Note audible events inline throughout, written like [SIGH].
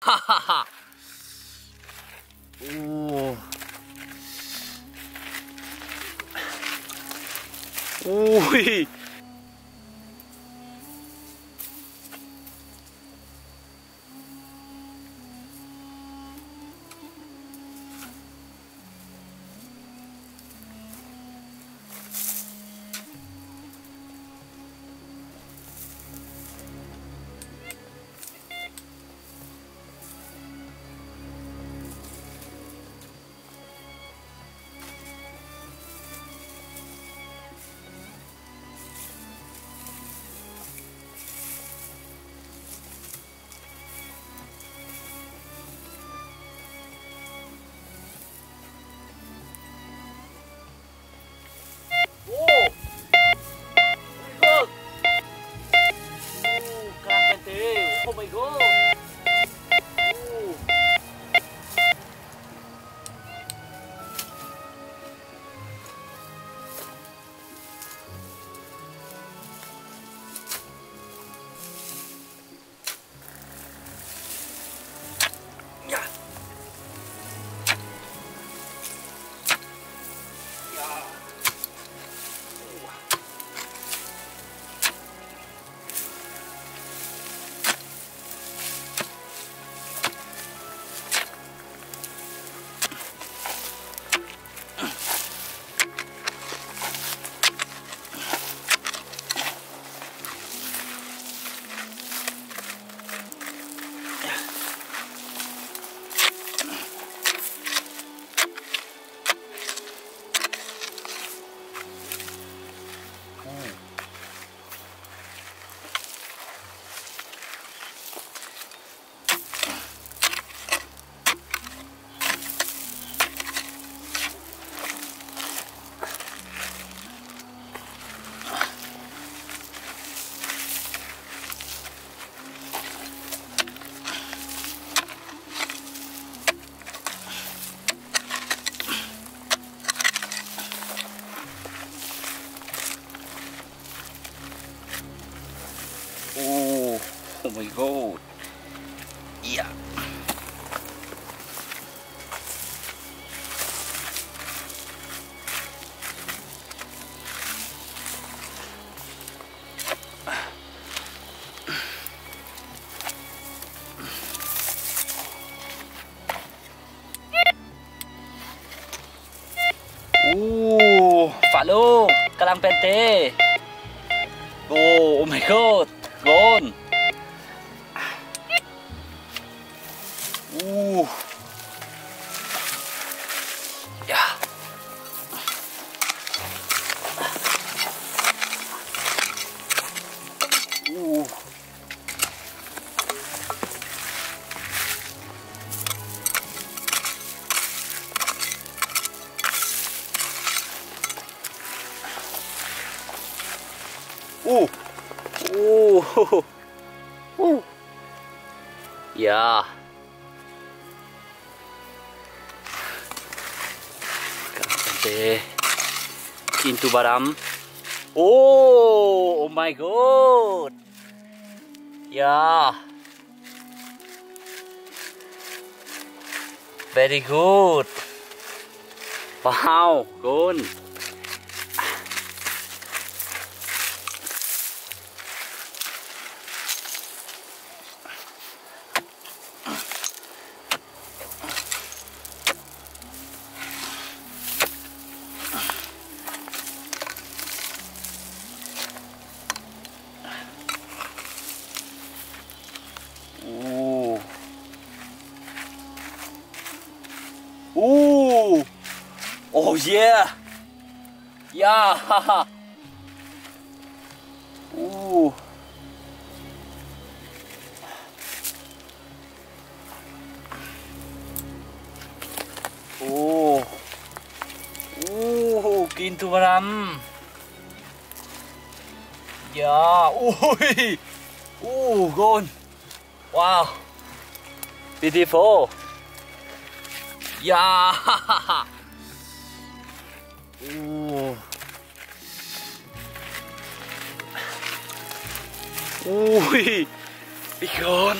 はおおおい。Oh, oh my god, gone. Ooh. Uh. Uh. Yeah. Pintu baram. Oh, oh my god. Yeah. Very good. Wow, good. Ooh. Oh yeah. Yeah. haha. [LAUGHS] Ooh. Oh. Ooh, kintu maram. Yeah. Ui. Ooh, [LAUGHS] gone. Wow. Beautiful. いやー。おおおい。いかん。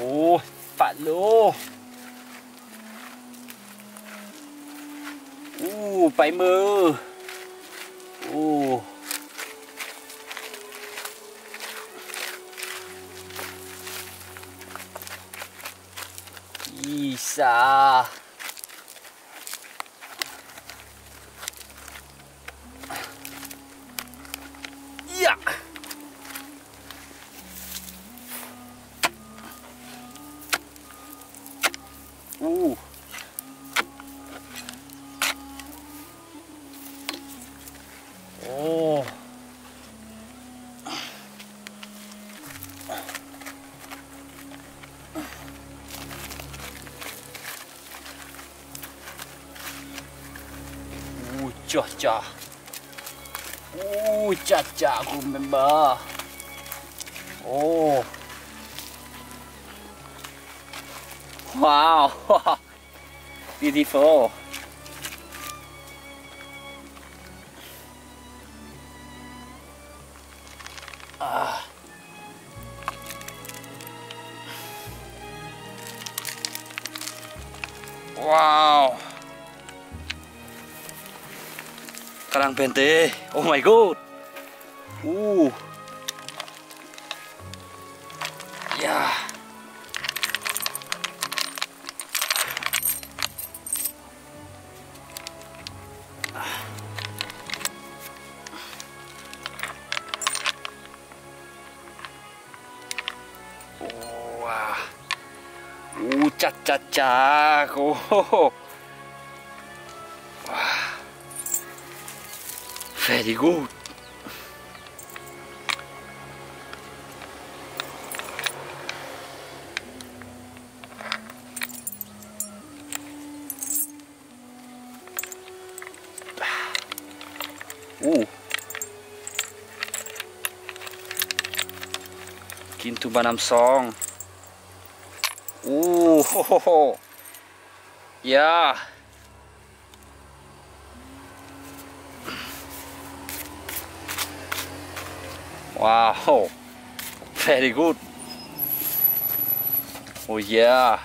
Ôi, phản lô. Uh, phải mơ. Uh Isa cha cha chà. cha cha remember. Oh. Wow. [LAUGHS] Beautiful. Ah. À. Wow. karang pente. Oh my god. Ooh. Ya. Wow. Ooh, cha cha cha. Oh. Very good. Uh. Kintu banam song. Uh. Ho, ho, ho. Yeah. Wow. Very good. Oh yeah.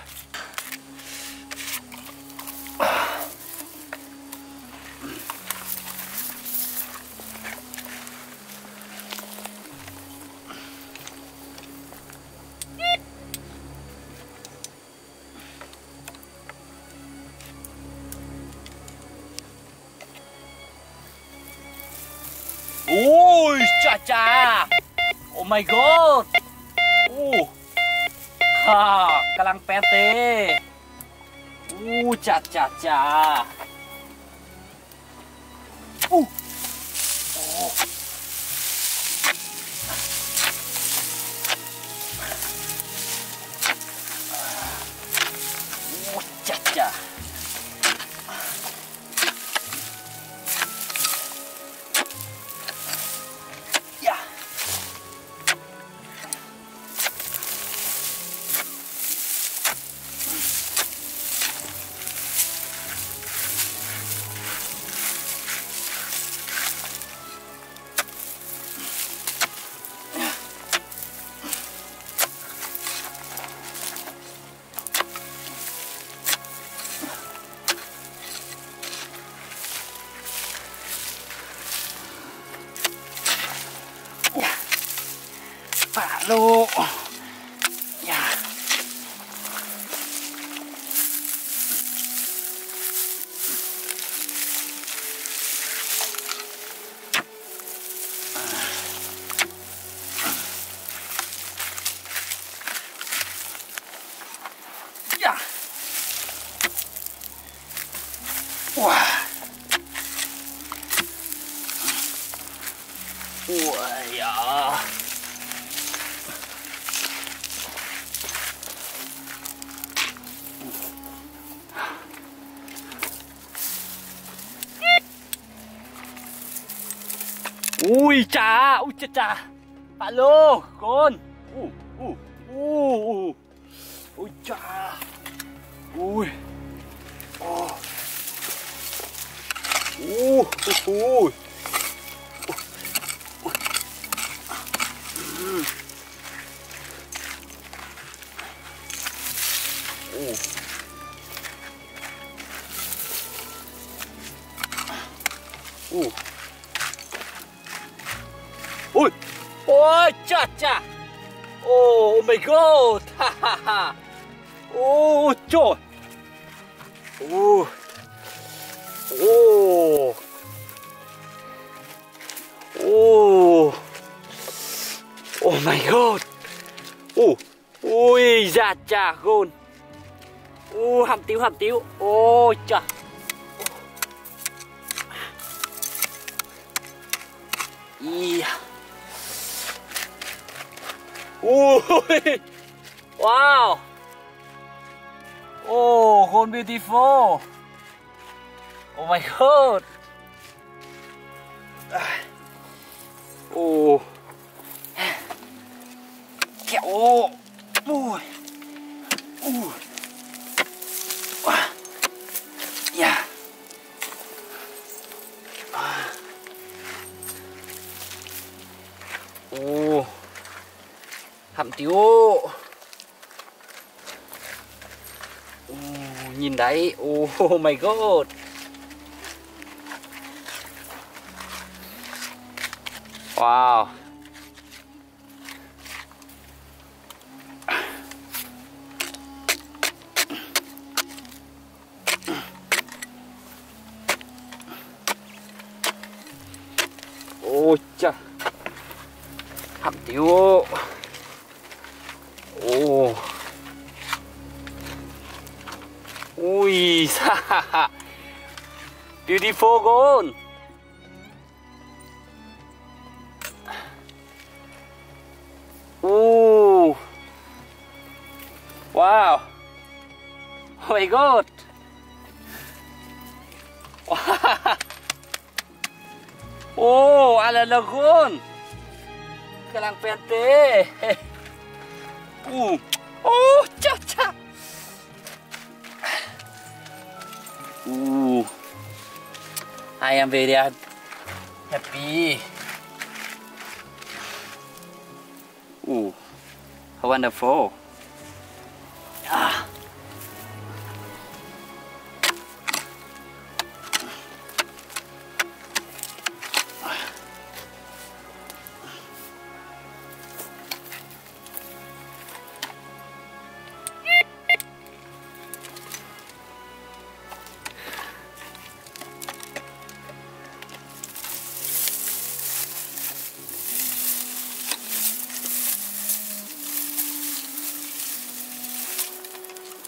kaca. Oh my god. Uh. Ha, kalang PT. Uh, cat cat cat. 오이짜. 오이짜 빨로 건 오 오 오 오이짜. 오이. 오오오. 오. 오. Ôi chà chà oh, oh my god. [LAUGHS] Ha ha ha. Oh trời. Oh. Oh. Oh. Oh my god. Oh. Ui, da chà gôn. Oh hầm tiếu hầm tiếu. Ôi chà Yeah. [LAUGHS] Wow. Oh, gone beautiful. Oh my god. [SIGHS] Oh. [SIGHS] Kẹo. Oh. Ồ, Nhìn đấy. Oh [LAUGHS] my god. Wow. Ôi chà. Hầm tiêu sa [LAUGHS] beautiful gold Ooh. Wow. Oh my god. [LAUGHS] oh, ala lagoon. Kailang perte. Uh. [LAUGHS] Oh, cha cha. Uh. I am very happy. Uh. How wonderful.